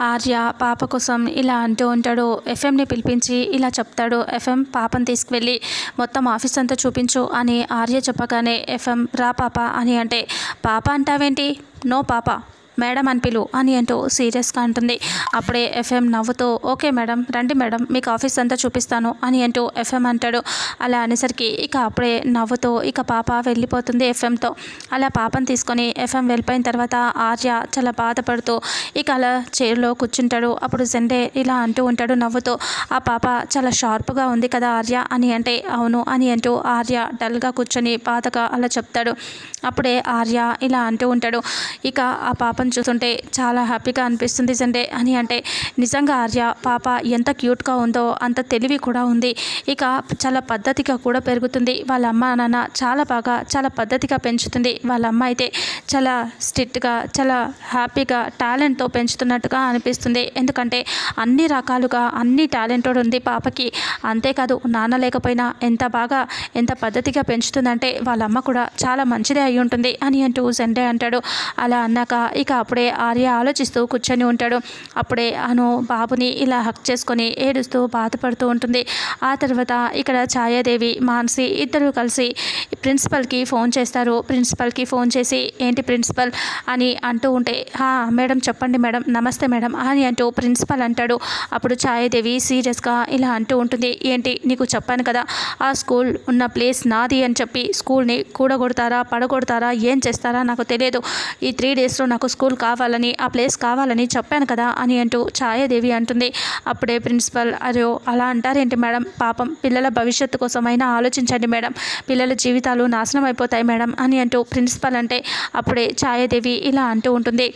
ఆర్య పాప కోసం ఇలా అంటూ ఉంటాడు. ఎఫ్ఎంని పిలిపించి ఇలా చెప్తాడు. ఎఫ్ఎం పాపని తీసుకువెళ్ళి మొత్తం ఆఫీస్ అంతా చూపించు అని ఆర్య చెప్పగానే ఎఫ్ఎం రా పాప అని అంటే పాప అంటావేంటి? నో పాప. మేడం అని పిలు అని అంటూ సీరియస్గా అంటుంది. అప్పుడే ఎఫ్ఎం నవ్వుతూ ఓకే మేడం రండి మేడం మీకు ఆఫీస్ అంతా చూపిస్తాను అని అంటూ ఎఫ్ఎం అంటాడు. అలా అనేసరికి ఇక అప్పుడే నవ్వుతూ ఇక పాప వెళ్ళిపోతుంది ఎఫ్ఎంతో. అలా పాపను తీసుకొని ఎఫ్ఎం వెళ్ళిపోయిన తర్వాత ఆర్య చాలా బాధపడుతూ ఇక అలా చైర్లో కూర్చుంటాడు. అప్పుడు జెండే ఇలా అంటూ ఉంటాడు నవ్వుతూ ఆ పాప చాలా షార్ప్గా ఉంది కదా ఆర్య అని అంటే అవును అని అంటూ ఆర్య డల్గా కూర్చొని బాధగా అలా చెప్తాడు. అప్పుడే ఆర్య ఇలా అంటూ ఉంటాడు ఇక ఆ పాపను చూస్తుంటే చాలా హ్యాపీగా అనిపిస్తుంది సండే అని అంటే నిజంగా ఆర్య పాప ఎంత క్యూట్గా ఉందో అంత తెలివి కూడా ఉంది. ఇక చాలా పద్ధతిగా కూడా పెరుగుతుంది. వాళ్ళ అమ్మ నాన్న చాలా బాగా చాలా పద్ధతిగా పెంచుతుంది. వాళ్ళ అమ్మ అయితే చాలా స్ట్రిక్ట్గా చాలా హ్యాపీగా టాలెంట్తో పెంచుతున్నట్టుగా అనిపిస్తుంది. ఎందుకంటే అన్ని రకాలుగా అన్ని టాలెంటెడ్ ఉంది పాపకి. అంతేకాదు నాన్న లేకపోయినా ఎంత బాగా ఎంత పద్ధతిగా పెంచుతుందంటే వాళ్ళ అమ్మ కూడా చాలా మంచిదే అయి ఉంటుంది అని అంటూ సండే అంటాడు. అలా అన్నాక ఇక అప్పుడే ఆర్య ఆలోచిస్తూ కూర్చొని ఉంటాడు. అప్పుడే అను బాబుని ఇలా హక్ చేసుకొని ఏడుస్తూ బాధపడుతూ ఉంటుంది. ఆ తర్వాత ఇక్కడ ఛాయాదేవి మాన్సి ఇద్దరు కలిసి ప్రిన్సిపల్కి ఫోన్ చేస్తారు. ప్రిన్సిపల్కి ఫోన్ చేసి ఏంటి ప్రిన్సిపల్? అని అంటూ ఉంటే మేడం చెప్పండి మేడం నమస్తే మేడం అని అంటూ ప్రిన్సిపల్ అంటాడు. అప్పుడు ఛాయాదేవి సీరియస్గా ఇలా అంటూ ఉంటుంది ఏంటి నీకు చెప్పాను కదా ఆ స్కూల్ ఉన్న ప్లేస్ నాది అని చెప్పి స్కూల్ని కూడగొడతారా పడగొడతారా ఏం చేస్తారా నాకు తెలియదు. ఈ త్రీ డేస్లో నాకు స్కూల్ స్కూల్ కావాలని ఆ ప్లేస్ కావాలని చెప్పాను కదా అని అంటూ ఛాయాదేవి అంటుంది. అప్పుడే ప్రిన్సిపల్ అరే అలా అంటారేంటి మేడం? పాపం పిల్లల భవిష్యత్తు కోసమైనా ఆలోచించండి మేడం. పిల్లల జీవితాలు నాశనం అయిపోతాయి మేడం అని అంటూ ప్రిన్సిపల్ అంటే అప్పుడే ఛాయాదేవి ఇలా అంటూ ఉంటుంది.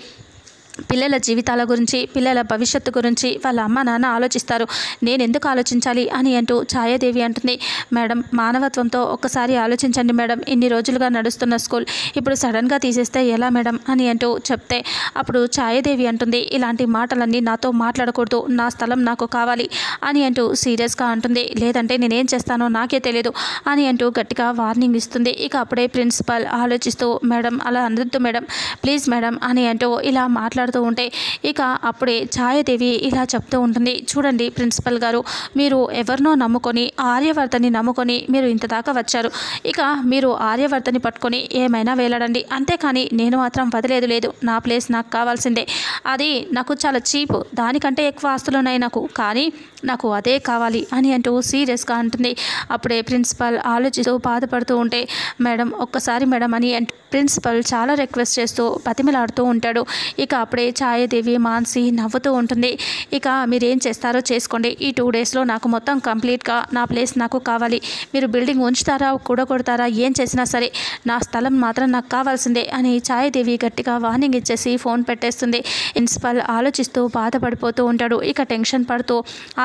పిల్లల జీవితాల గురించి పిల్లల భవిష్యత్తు గురించి వాళ్ళ అమ్మ నాన్న ఆలోచిస్తారు. నేను ఎందుకు ఆలోచించాలి అని అంటూ ఛాయాదేవి అంటుంది. మేడం మానవత్వంతో ఒక్కసారి ఆలోచించండి మేడం. ఇన్ని రోజులుగా నడుస్తున్న స్కూల్ ఇప్పుడు సడన్గా తీసేస్తే ఎలా మేడం అని అంటూ చెప్తే అప్పుడు ఛాయాదేవి అంటుంది ఇలాంటి మాటలన్నీ నాతో మాట్లాడకూడదు. నా స్థలం నాకు కావాలి అని అంటూ సీరియస్గా అంటుంది. లేదంటే నేనేం చేస్తానో నాకే తెలియదు అని అంటూ గట్టిగా వార్నింగ్ ఇస్తుంది. ఇక అప్పుడే ప్రిన్సిపల్ ఆలోచిస్తూ మేడం అలా అనొద్దు మేడం. ప్లీజ్ మేడం అని అంటూ ఇలా మాట్లాడు మాట్లాడుతూ ఉంటే ఇక అప్పుడే ఛాయాదేవి ఇలా చెప్తూ ఉంటుంది. చూడండి ప్రిన్సిపల్ గారు మీరు ఎవరినో నమ్ముకొని ఆర్యవర్ధని నమ్ముకొని మీరు ఇంత దాకా వచ్చారు. ఇక మీరు ఆర్యవర్ధని పట్టుకొని ఏమైనా వేలాడండి. అంతేకాని నేను మాత్రం వదిలేదు లేదు. నా ప్లేస్ నాకు కావాల్సిందే. అది నాకు చాలా చీప్. దానికంటే ఎక్కువ ఆస్తులు ఉన్నాయి నాకు. కానీ నాకు అదే కావాలి అని అంటూ సీరియస్గా అంటుంది. అప్పుడే ప్రిన్సిపల్ ఆలోచిస్తూ బాధపడుతూ ఉంటే మేడం ఒక్కసారి మేడం అని ప్రిన్సిపల్ చాలా రిక్వెస్ట్ చేస్తూ బతిమలాడుతూ ఉంటాడు. ఇక అప్పుడే ఛాయాదేవి మాన్సి నవ్వుతూ ఉంటుంది. ఇక మీరు ఏం చేస్తారో చేసుకోండి. ఈ టూ డేస్లో నాకు మొత్తం కంప్లీట్గా నా ప్లేస్ నాకు కావాలి. మీరు బిల్డింగ్ ఉంచుతారా కూడగొడతారా ఏం చేసినా సరే నా స్థలం మాత్రం నాకు కావాల్సిందే అని ఛాయాదేవి గట్టిగా వార్నింగ్ ఇచ్చేసి ఫోన్ పెట్టేస్తుంది. ప్రిన్సిపల్ ఆలోచిస్తూ బాధపడిపోతూ ఉంటాడు. ఇక టెన్షన్ పడుతూ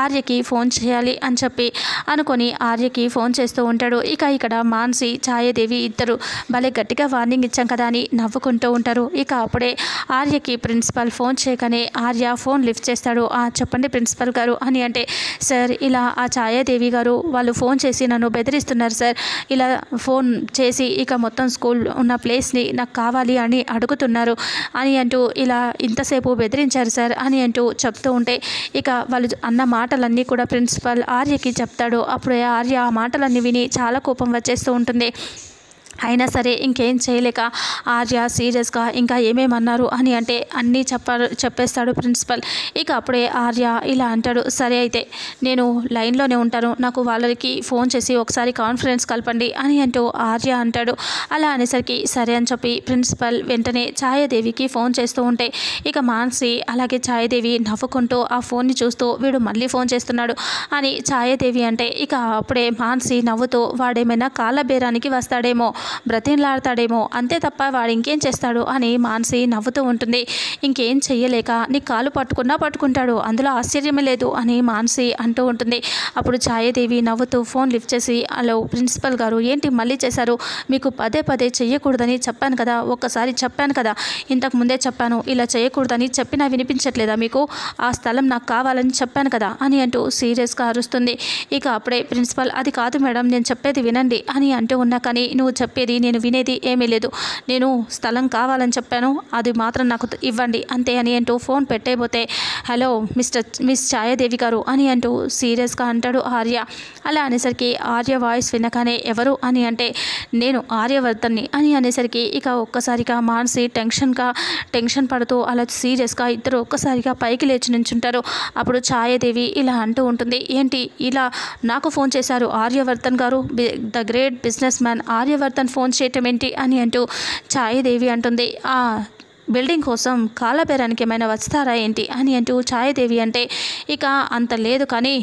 ఆర్యకి ఫోన్ చేయాలి అని చెప్పి అనుకొని ఆర్యకి ఫోన్ చేస్తూ ఉంటాడు. ఇక ఇక్కడ మాన్సి ఛాయాదేవి ఇద్దరు భలే గట్టిగా వార్నింగ్ ఇచ్చాం కదా అని నవ్వుకుంటూ ఉంటారు. ఇక అప్పుడే ఆర్యకి ప్రిన్సిపాల్ ఫోన్ చేయగానే ఆర్య ఫోన్ లిఫ్ట్ చేస్తాడు. "ఆ, చెప్పండి ప్రిన్సిపల్ గారు అని అంటే సార్ ఇలా ఆ ఛాయాదేవి గారు వాళ్ళు ఫోన్ చేసి నన్ను బెదిరిస్తున్నారు సార్. ఇలా ఫోన్ చేసి ఇక మొత్తం స్కూల్ ఉన్న ప్లేస్ని నాకు కావాలి అని అడుగుతున్నారు అని అంటూ ఇలా ఇంతసేపు బెదిరించారు సార్ అని అంటూ చెప్తూ ఉంటే ఇక వాళ్ళు అన్న మాటలన్నీ కూడా ప్రిన్సిపల్ ఆర్యకి చెప్తాడు. అప్పుడే ఆర్య ఆ మాటలన్నీ విని చాలా కోపం వచ్చేస్తూ ఉంటుంది. అయినా సరే ఇంకేం చేయలేక ఆర్య సీరియస్గా ఇంకా ఏమేమన్నారు అని అంటే అన్నీ చెప్పారు చెప్పేస్తాడు ప్రిన్సిపల్. ఇక అప్పుడే ఆర్య ఇలా అంటాడు సరే అయితే నేను లైన్లోనే ఉంటాను. నాకు వాళ్ళకి ఫోన్ చేసి ఒకసారి కాన్ఫరెన్స్ కలపండి అని అంటూ ఆర్య అంటాడు. అలా అనేసరికి సరే అని చెప్పి ప్రిన్సిపల్ వెంటనే ఛాయాదేవికి ఫోన్ చేస్తూ ఉంటే ఇక మాన్సి అలాగే ఛాయాదేవి నవ్వుకుంటూ ఆ ఫోన్ని చూస్తూ వీడు మళ్ళీ ఫోన్ చేస్తున్నాడు అని ఛాయాదేవి అంటే ఇక అప్పుడే మాన్సి నవ్వుతూ వాడేమైనా కాళ్ళ బేరానికి వస్తాడేమో బ్రతిలాడతాడేమో అంతే తప్ప వాడు ఇంకేం చేస్తాడు అని మాన్సి నవ్వుతూ ఉంటుంది. ఇంకేం చెయ్యలేక నీ కాలు పట్టుకున్నా పట్టుకుంటాడు. అందులో ఆశ్చర్యమే లేదు అని మాన్సి అంటూ ఉంటుంది. అప్పుడు ఛాయదేవి నవ్వుతూ ఫోన్ లిఫ్ట్ చేసి హలో ప్రిన్సిపల్ గారు ఏంటి మళ్ళీ చేశారు? మీకు పదే పదే చెయ్యకూడదని చెప్పాను కదా. ఒక్కసారి చెప్పాను కదా. ఇంతకు ముందే చెప్పాను. ఇలా చేయకూడదని చెప్పినా వినిపించట్లేదా మీకు? ఆ స్థలం నాకు కావాలని చెప్పాను కదా అని అంటూ సీరియస్గా అరుస్తుంది. ఇక అప్పుడే ప్రిన్సిపల్ అది కాదు మేడం నేను చెప్పేది వినండి అని అంటూ ఉన్నా కానీ నువ్వు చెప్ప చెప్పేది నేను వినేది ఏమీ లేదు. నేను స్థలం కావాలని చెప్పాను అది మాత్రం నాకు ఇవ్వండి అంతే అని అంటూ ఫోన్ పెట్టేపోతే హలో మిస్టర్ మిస్ ఛాయాదేవి గారు అని అంటూ సీరియస్గా అంటాడు ఆర్య. అలా అనేసరికి ఆర్య వాయిస్ వినగానే ఎవరు? అని అంటే నేను ఆర్యవర్ధన్ని అని అనేసరికి ఇక ఒక్కసారిగా మానసి టెన్షన్గా టెన్షన్ పడుతూ అలా సీరియస్గా ఇద్దరు ఒక్కసారిగా పైకి లేచి నుంచుంటారు. అప్పుడు ఛాయాదేవి ఇలా అంటూ ఉంటుంది ఏంటి ఇలా నాకు ఫోన్ చేశారు ఆర్యవర్ధన్ గారు? The great business man Aryavardhan phone చేయటం ఏంటి అని అంటూ ఛాయదేవి అంటుంది. ఆ బిల్డింగ్ కోసం కాలబేరానికి ఏమైనా వస్తారా ఏంటి అని అంటూ ఛాయదేవి అంటే ఇక అంత లేదు కానీ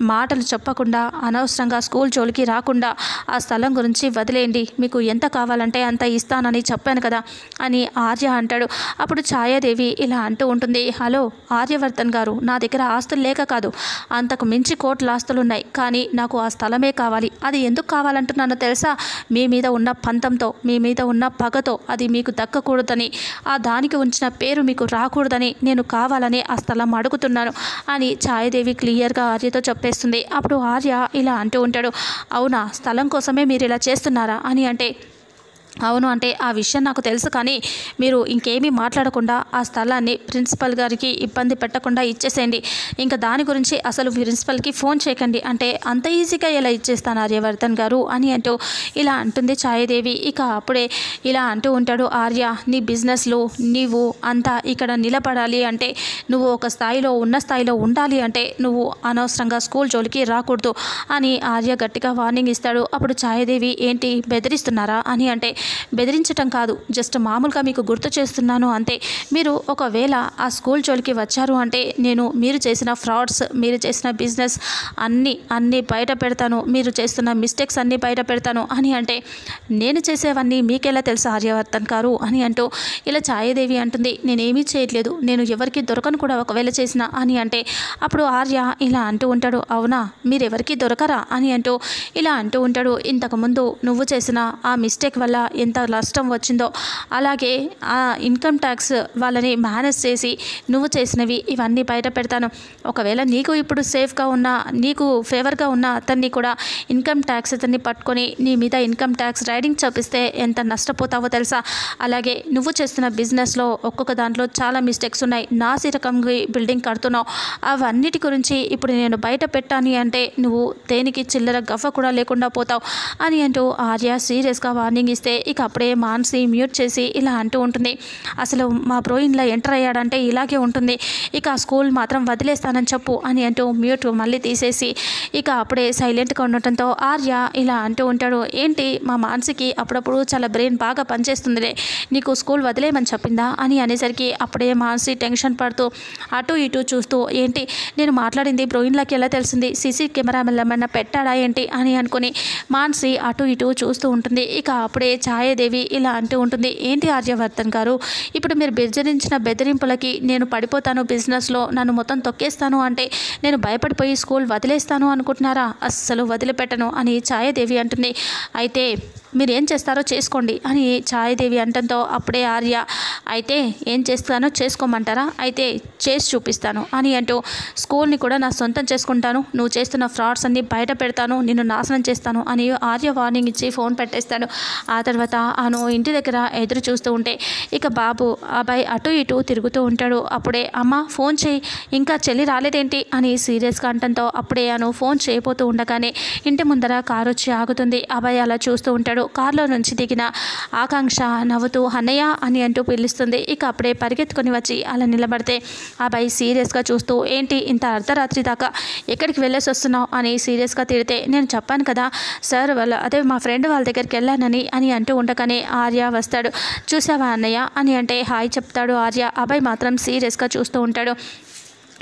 మాటలు చెప్పకుండా అనవసరంగా స్కూల్ జోలికి రాకుండా ఆ స్థలం గురించి వదిలేయండి. మీకు ఎంత కావాలంటే అంత ఇస్తానని చెప్పాను కదా అని ఆర్య అంటాడు. అప్పుడు ఛాయాదేవి ఇలా అంటూ ఉంటుంది. హలో ఆర్యవర్ధన్ గారు నా దగ్గర ఆస్తులు లేక కాదు. అంతకు మించి కోట్ల ఆస్తులు ఉన్నాయి కానీ నాకు ఆ స్థలమే కావాలి. అది ఎందుకు కావాలంటున్నానో తెలుసా? మీ మీద ఉన్న పంతంతో మీ మీద ఉన్న పగతో అది మీకు దక్కకూడదని ఆ దానికి ఉంచిన పేరు మీకు రాకూడదని నేను కావాలని ఆ స్థలం అడుగుతున్నాను అని ఛాయాదేవి క్లియర్గా ఆర్యతో ఆపేస్తుంది అప్పుడు ఆర్య ఇలా అంటూ ఉంటాడు అవునా? స్థలం కోసమే మీరు ఇలా చేస్తున్నారా? అని అంటే అవును అంటే ఆ విషయం నాకు తెలుసు కానీ మీరు ఇంకేమీ మాట్లాడకుండా ఆ స్థలాన్ని ప్రిన్సిపల్ గారికి ఇబ్బంది పెట్టకుండా ఇచ్చేసేయండి. ఇంకా దాని గురించి అసలు ప్రిన్సిపల్కి ఫోన్ చేయకండి. అంటే అంత ఈజీగా ఇలా ఇచ్చేస్తాను ఆర్యవర్ధన్ గారు అని అంటూ ఇలా అంటుంది ఛాయదేవి. ఇక అప్పుడే ఇలా అంటూ ఉంటాడు ఆర్య నీ బిజినెస్లో నీవు అంతా ఇక్కడ నిలబడాలి అంటే నువ్వు ఒక స్థాయిలో ఉన్న స్థాయిలో ఉండాలి అంటే నువ్వు అనవసరంగా స్కూల్ జోలికి రాకూడదు అని ఆర్య గట్టిగా వార్నింగ్ ఇస్తాడు. అప్పుడు ఛాయదేవి ఏంటి బెదిరిస్తున్నారా? అని అంటే బెదిరించటం కాదు. జస్ట్ మామూలుగా మీకు గుర్తు చేస్తున్నాను అంతే మీరు ఒకవేళ ఆ స్కూల్ జోలికి వచ్చారు అంటే నేను మీరు చేసిన ఫ్రాడ్స్ మీరు చేసిన బిజినెస్ అన్నీ అన్నీ బయట పెడతాను. మీరు చేస్తున్న మిస్టేక్స్ అన్నీ బయట పెడతాను అని అంటే నేను చేసేవన్నీ మీకెలా తెలుసు ఆర్యవర్ధన్ గారు అని అంటూ ఇలా ఛాయదేవి అంటుంది నేనేమీ చేయట్లేదు. నేను ఎవరికి దొరకను కూడా ఒకవేళ చేసిన అని అంటే అప్పుడు ఆర్య ఇలా అంటూ ఉంటాడు అవునా? మీరెవరికి దొరకరా? అని అంటూ ఇలా అంటూ ఉంటాడు ఇంతకుముందు నువ్వు చేసిన ఆ మిస్టేక్ వల్ల ఎంత నష్టం వచ్చిందో. అలాగే ఆ ఇన్కమ్ ట్యాక్స్ వాళ్ళని మేనేజ్ చేసి నువ్వు చేసినవి ఇవన్నీ బయట పెడతాను. ఒకవేళ నీకు ఇప్పుడు సేఫ్గా ఉన్న నీకు ఫేవర్గా ఉన్న అతన్ని కూడా ఇన్కమ్ ట్యాక్స్ అతన్ని పట్టుకొని నీ మీద ఇన్కమ్ ట్యాక్స్ రైడింగ్ చూపిస్తే ఎంత నష్టపోతావో తెలుసా? అలాగే నువ్వు చేస్తున్న బిజినెస్లో ఒక్కొక్క దాంట్లో చాలా మిస్టేక్స్ ఉన్నాయి. నాసి రకంగా బిల్డింగ్ కడుతున్నావు. అవన్నిటి గురించి ఇప్పుడు నేను బయట పెట్టాను అంటే నువ్వు దేనికి చిల్లర గవ్వ కూడా లేకుండా పోతావు అని అంటూ ఆర్య సీరియస్గా వార్నింగ్ ఇస్తే ఇక అప్పుడే మాన్సి మ్యూట్ చేసి ఇలా అంటూ ఉంటుంది. అసలు మా బ్రో ఇంట్లో ఎంటర్ అయ్యాడంటే ఇలాగే ఉంటుంది. ఇక స్కూల్ మాత్రం వదిలేస్తానని చెప్పు అని అంటూ మ్యూట్ మళ్ళీ తీసేసి ఇక అప్పుడే సైలెంట్గా ఉండటంతో ఆర్య ఇలా అంటూ ఉంటాడు. ఏంటి మా మానసికి అప్పుడప్పుడు చాలా బ్రెయిన్ బాగా పనిచేస్తుందిలే. నీకు స్కూల్ వదిలేయమని చెప్పిందా? అని అనేసరికి అప్పుడే మానసి టెన్షన్ పడుతూ అటు ఇటు చూస్తూ ఏంటి నేను మాట్లాడింది బ్రోయిన్లకి ఎలా తెలిసింది? సీసీ కెమెరా ఏమన్నా పెట్టాడా ఏంటి? అని అనుకుని మానసి అటు ఇటు చూస్తూ ఉంటుంది. ఇక అప్పుడే చాలా ఛాయాదేవి ఇలా అంటూ ఉంటుంది. ఏంటి ఆర్యవర్ధన్ గారు? ఇప్పుడు మీరు బెదిరించిన బెదిరింపులకి నేను పడిపోతాను బిజినెస్లో నన్ను మొత్తం తొక్కేస్తాను అంటే నేను భయపడిపోయి స్కూల్ వదిలేస్తాను అనుకుంటున్నారా? అస్సలు వదిలిపెట్టను అని ఛాయాదేవి అంటుంది. అయితే మీరు ఏం చేస్తారో చేసుకోండి అని చాయదేవి అంటంతో అప్పుడే ఆర్య అయితే ఏం చేస్తానో చేసుకోమంటారా? అయితే చేసి చూపిస్తాను అని అంటూ స్కూల్ని కూడా నా సొంతం చేసుకుంటాను. నువ్వు చేస్తున్న ఫ్రాడ్స్ అన్ని బయట పెడతాను. నిన్ను నాశనం చేస్తాను అని ఆర్య వార్నింగ్ ఇచ్చి ఫోన్ పెట్టేస్తాడు. ఆ తర్వాత అను ఇంటి దగ్గర ఎదురు చూస్తూ ఉంటే ఇక బాబు అబ్బాయి అటు ఇటు తిరుగుతూ ఉంటాడు. అప్పుడే అమ్మ ఫోన్ చేయి. ఇంకా చెల్లి రాలేదేంటి? అని సీరియస్గా అంటంతో అప్పుడే అను ఫోన్ చేయబోతూ ఉండగానే ఇంటి ముందర కారు వచ్చి ఆగుతుంది. అబ్బాయి అలా చూస్తూ ఉంటాడు. కారులో నుంచి దిగిన ఆకాంక్ష నవ్వుతూ అన్నయ్య అని అంటూ పిలుస్తుంది. ఇక అప్పుడే పరిగెత్తుకొని వచ్చి అలా నిలబడితే అబ్బాయి సీరియస్గా చూస్తూ ఏంటి ఇంత అర్ధరాత్రి దాకా ఎక్కడికి వెళ్ళేసి వస్తున్నావు? అని సీరియస్గా తిడితే నేను చెప్పాను కదా సార్ వాళ్ళ అదే మా ఫ్రెండ్ వాళ్ళ దగ్గరికి వెళ్ళానని అని అంటూ ఉండగానే ఆర్య వస్తాడు. చూసావా అన్నయ్య? అని అంటే హాయ్ చెప్తాడు ఆర్య. అబ్బాయి మాత్రం సీరియస్గా చూస్తూ ఉంటాడు.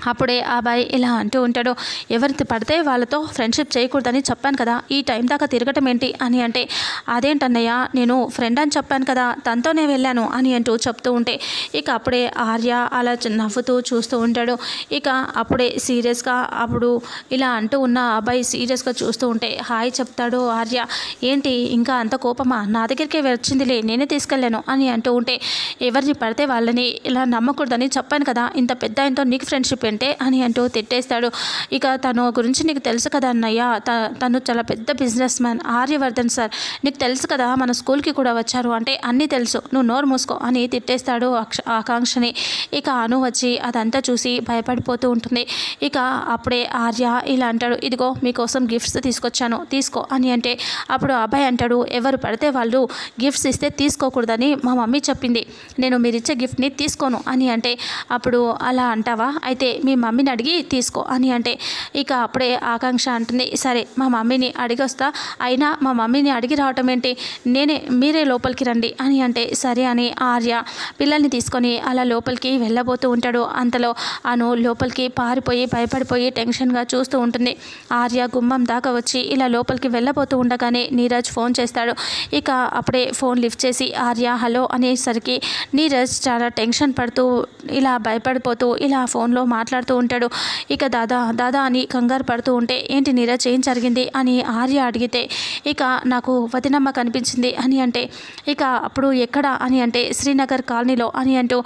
అప్పుడే ఆ అబ్బాయి ఇలా అంటూ ఉంటాడు ఎవరిది పడితే వాళ్ళతో ఫ్రెండ్షిప్ చేయకూడదని చెప్పాను కదా ఈ టైం దాకా తిరగటం ఏంటి? అని అంటే అదేంటన్నయ్య నేను ఫ్రెండ్ అని చెప్పాను కదా తనతోనే వెళ్ళాను అని అంటూ చెప్తూ ఉంటే ఇక అప్పుడే ఆర్య అలా నవ్వుతూ చూస్తూ ఉంటాడు. ఇక అప్పుడే సీరియస్గా అప్పుడు ఇలా అంటూ ఉన్న ఆ అబ్బాయి సీరియస్గా చూస్తూ ఉంటే హాయ్ చెప్తాడు ఆర్య. ఏంటి ఇంకా అంత కోపమా? నా దగ్గరికే వచ్చిందిలే నేనే తీసుకెళ్ళాను అని అంటూ ఉంటే ఎవరిని పడితే వాళ్ళని ఇలా నమ్మకూడదని చెప్పాను కదా ఇంత పెద్ద ఆయనతో నీకు ఫ్రెండ్షిప్ పెంటే అని అంటూ తిట్టేస్తాడు. ఇక తను గురించి నీకు తెలుసు కదా అన్నయ్య? త- తను చాలా పెద్ద బిజినెస్ మ్యాన్ ఆర్యవర్ధన్ సార్. నీకు తెలుసు కదా మన స్కూల్కి కూడా వచ్చారు అంటే అన్నీ తెలుసు. నువ్వు నోరు మూసుకో అని తిట్టేస్తాడు అక్ష ఆకాంక్షని. ఇక అను వచ్చి అదంతా చూసి భయపడిపోతూ ఉంటుంది. ఇక అప్పుడే ఆర్య ఇలా అంటాడు ఇదిగో మీకోసం గిఫ్ట్స్ తీసుకొచ్చాను తీసుకో అని అంటే అప్పుడు అబ్బాయి అంటాడు ఎవరు పడితే వాళ్ళు గిఫ్ట్స్ ఇస్తే తీసుకోకూడదని మా మమ్మీ చెప్పింది. నేను మీరిచ్చే గిఫ్ట్ని తీసుకోను అని అంటే అప్పుడు అలా అంటావా? అయితే మీ మమ్మీని అడిగి తీసుకో అని అంటే ఇక అప్పుడే ఆకాంక్ష అంటుంది సరే మా మమ్మీని అడిగి వస్తా అయినా మా మమ్మీని అడిగి రావటం ఏంటి? నేనే మీరే లోపలికి రండి అని అంటే సరే అని ఆర్య పిల్లల్ని తీసుకొని అలా లోపలికి వెళ్ళబోతూ ఉంటాడు. అంతలో అను లోపలికి పారిపోయి భయపడిపోయి టెన్షన్గా చూస్తూ ఉంటుంది. ఆర్య గుమ్మం దాకా వచ్చి ఇలా లోపలికి వెళ్ళబోతూ ఉండగానే నీరజ్ ఫోన్ చేస్తాడు. ఇక అప్పుడే ఫోన్ లిఫ్ట్ చేసి ఆర్య హలో అనేసరికి నీరజ్ చాలా టెన్షన్ పడుతూ ఇలా భయపడిపోతూ ఇలా ఫోన్లో మాట్లాడుతూ మాట్లాడుతూ ఉంటాడు. ఇక దాదా దాదా అని కంగారు పడుతూ ఉంటే ఏంటి నీరజ్ ఏం జరిగింది? అని ఆర్య అడిగితే ఇక నాకు వదినమ్మ కనిపించింది అని అంటే ఇక అప్పుడు ఎక్కడ? అని అంటే శ్రీనగర్ కాలనీలో అని అంటూ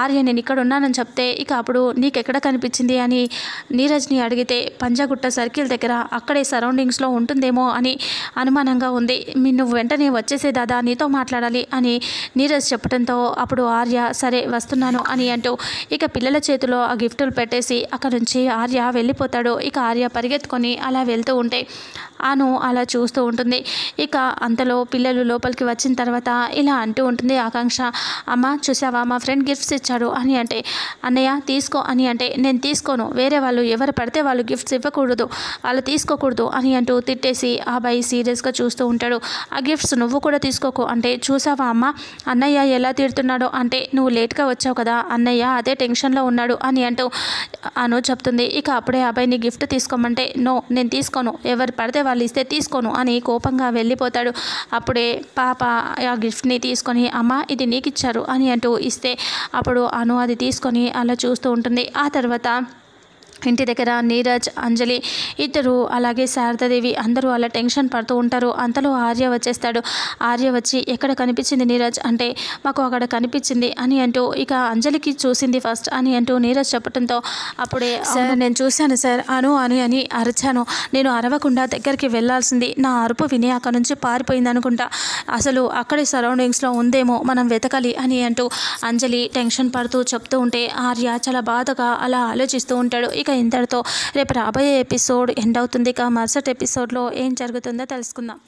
ఆర్య నేను ఇక్కడ ఉన్నానని చెప్తే ఇక అప్పుడు నీకు ఎక్కడ కనిపించింది? అని నీరజ్ని అడిగితే పంజాగుట్ట సర్కిల్ దగ్గర అక్కడే సరౌండింగ్స్లో ఉంటుందేమో అని అనుమానంగా ఉంది. మీ నువ్వు వెంటనే వచ్చేసే దాదా నీతో మాట్లాడాలి అని నీరజ్ చెప్పడంతో అప్పుడు ఆర్య సరే వస్తున్నాను అని అంటూ ఇక పిల్లల చేతిలో ఆ గిఫ్టులు పెట్టేసి అక్కడ నుంచి ఆర్య వెళ్ళిపోతాడు. ఇక ఆర్య పరిగెత్తుకొని అలా వెళ్తూ ఉంటే అను అలా చూస్తూ ఉంటుంది. ఇక అంతలో పిల్లలు లోపలికి వచ్చిన తర్వాత ఇలా అంటూ ఉంటుంది ఆకాంక్ష అమ్మ చూసావా మా ఫ్రెండ్ గిఫ్ట్స్ ఇచ్చాడు అని అంటే అన్నయ్య తీసుకో అని అంటే నేను తీసుకోను. వేరే వాళ్ళు ఎవరు పడితే వాళ్ళు గిఫ్ట్స్ ఇవ్వకూడదు. వాళ్ళు తీసుకోకూడదు అని అంటూ తిట్టేసి ఆ అబ్బాయి సీరియస్గా చూస్తూ ఉంటాడు. ఆ గిఫ్ట్స్ నువ్వు కూడా తీసుకోకు అంటే చూసావా అమ్మ? అన్నయ్య ఎలా తిడుతున్నాడో అంటే నువ్వు లేట్గా వచ్చావు కదా. అన్నయ్య అదే టెన్షన్లో ఉన్నాడు అని అంటూ అను చెప్తుంది ఇక అప్పుడే అబ్బాయిని గిఫ్ట్ తీసుకోమంటే నో నేను తీసుకోను. ఎవరు పడితే వాళ్ళు ఇస్తే తీసుకోను అని కోపంగా వెళ్ళిపోతాడు. అప్పుడే పాప ఆ గిఫ్ట్ని తీసుకొని అమ్మ ఇది నీకు ఇచ్చారు అని అంటూ ఇస్తే అప్పుడు అను అది తీసుకొని అలా చూస్తూ ఉంటుంది. ఆ తర్వాత ఇంటి దగ్గర నీరజ్ అంజలి ఇద్దరు అలాగే శారదాదేవి అందరూ అలా టెన్షన్ పడుతూ ఉంటారు. అంతలో ఆర్య వచ్చేస్తాడు. ఆర్య వచ్చి ఎక్కడ కనిపించింది నీరజ్? అంటే మాకు అక్కడ కనిపించింది అని అంటూ ఇక అంజలికి చూసింది ఫస్ట్ అని అంటూ నీరజ్ చెప్పడంతో అప్పుడే సార్ నేను చూశాను సార్. అను అని అని అరిచాను. నేను అరవకుండా దగ్గరికి వెళ్ళాల్సింది. నా అరుపు విని అక్కడ నుంచి పారిపోయింది అనుకుంటా. అసలు అక్కడే సరౌండింగ్స్లో ఉందేమో మనం వెతకాలి అని అంటూ అంజలి టెన్షన్ పడుతూ చెప్తూ ఉంటే ఆర్య చాలా బాధగా అలా ఆలోచిస్తూ ఉంటాడు. ఇక ఇంతటితో రేపు రాబోయే ఎపిసోడ్ ఎండ్ అవుతుంది. ఇక మరుసటి ఎపిసోడ్లో ఏం జరుగుతుందో తెలుసుకుందాం.